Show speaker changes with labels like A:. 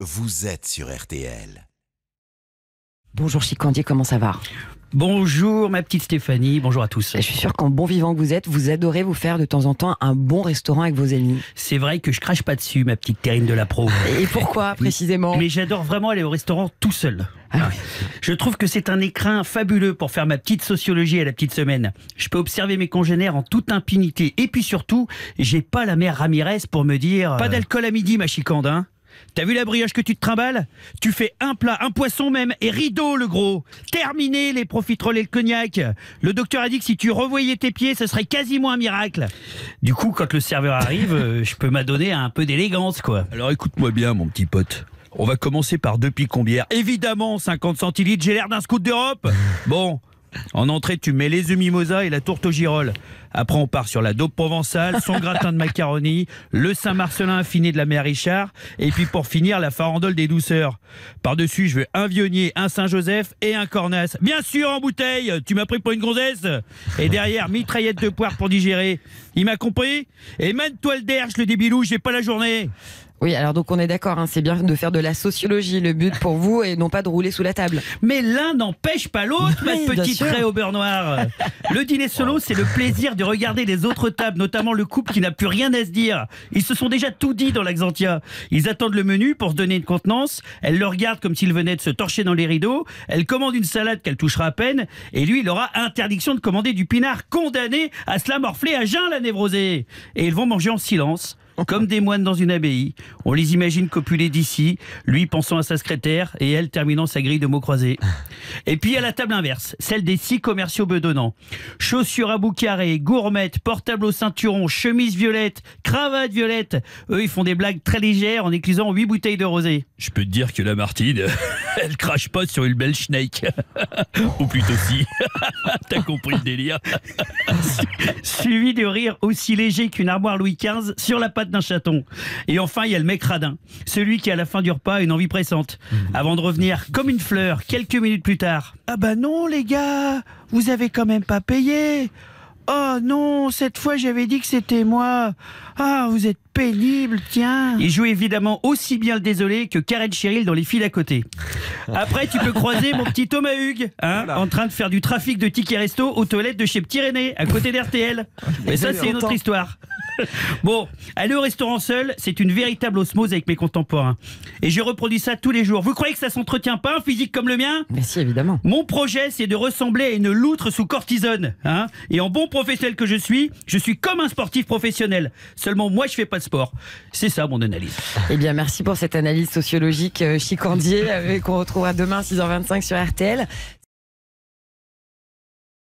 A: vous êtes sur RTL.
B: Bonjour Chicandier, comment ça va?
C: Bonjour ma petite Stéphanie, bonjour à tous.
B: Je suis sûr qu'en bon vivant que vous êtes, vous adorez vous faire de temps en temps un bon restaurant avec vos amis.
C: C'est vrai que je crache pas dessus, ma petite Terrine de la Pro.
B: Et pourquoi précisément?
C: Mais j'adore vraiment aller au restaurant tout seul.
B: Ah
C: Je trouve que c'est un écrin fabuleux pour faire ma petite sociologie à la petite semaine. Je peux observer mes congénères en toute impunité. Et puis surtout, j'ai pas la mère Ramirez pour me dire Pas d'alcool à midi, ma chicande, hein T'as vu la brioche que tu te trimbales? Tu fais un plat, un poisson même, et rideau le gros. Terminé les profiteroles et le cognac. Le docteur a dit que si tu revoyais tes pieds, ce serait quasiment un miracle. Du coup, quand le serveur arrive, euh, je peux m'adonner à un peu d'élégance, quoi.
D: Alors écoute-moi bien, mon petit pote. On va commencer par deux picombières.
C: Évidemment, 50 centilitres, j'ai l'air d'un scout d'Europe. Bon, en entrée, tu mets les œufs mimosa et la tourte au girolles. Après, on part sur la dope provençale, son gratin de macaroni, le Saint-Marcelin affiné de la mère Richard, et puis pour finir, la farandole des douceurs. Par-dessus, je veux un vionnier, un Saint-Joseph et un cornas. Bien sûr, en bouteille Tu m'as pris pour une gonzesse Et derrière, mitraillette de poire pour digérer. Il m'a compris? Et mène-toi le derche, le débilou, j'ai pas la journée?
B: Oui, alors donc on est d'accord, hein, c'est bien de faire de la sociologie le but pour vous et non pas de rouler sous la table.
C: Mais l'un n'empêche pas l'autre, ma petite raie au beurre noir. Le dîner solo, c'est le plaisir de regarder les autres tables, notamment le couple qui n'a plus rien à se dire. Ils se sont déjà tout dit dans l'Axantia. Ils attendent le menu pour se donner une contenance. Elle le regarde comme s'il venait de se torcher dans les rideaux. Elle commande une salade qu'elle touchera à peine. Et lui, il aura interdiction de commander du pinard condamné à se la morfler à jeun, la névrosée. Et ils vont manger en silence. Comme des moines dans une abbaye. On les imagine copuler d'ici, lui pensant à sa secrétaire et elle terminant sa grille de mots croisés. Et puis à la table inverse, celle des six commerciaux bedonnants. Chaussures à bout carré, gourmettes, portable au ceinturon, chemise violette, cravate violette. Eux, ils font des blagues très légères en éclusant huit bouteilles de rosé.
D: Je peux te dire que la Martine, elle crache pas sur une belle schneck. Ou plutôt si. T'as compris le délire
C: Suivi de rire aussi léger qu'une armoire Louis XV sur la patte d'un chaton. Et enfin, il y a le mec radin. Celui qui, à la fin du repas, a une envie pressante. Avant de revenir comme une fleur, quelques minutes plus tard. Ah bah non, les gars, vous avez quand même pas payé. Oh non, cette fois j'avais dit que c'était moi. Ah, vous êtes pénible, tiens. Il joue évidemment aussi bien le désolé que Karen Cheryl dans les fils à côté. Après, tu peux croiser mon petit Thomas Hugues, hein, en train de faire du trafic de tickets resto aux toilettes de chez Petit René, à côté d'RTL. Mais ça, c'est une autre histoire. Bon, aller au restaurant seul, c'est une véritable osmose avec mes contemporains. Et je reproduis ça tous les jours. Vous croyez que ça s'entretient pas, un physique comme le mien?
B: Mais si, évidemment.
C: mon projet, c'est de ressembler à une loutre sous cortisone. Hein et en bon professionnel que je suis, je suis comme un sportif professionnel. Seulement, moi, je fais pas de sport. C'est ça, mon analyse.
B: Eh bien, merci pour cette analyse sociologique euh, Chicandier euh, qu'on retrouvera demain à 6h25 sur RTL.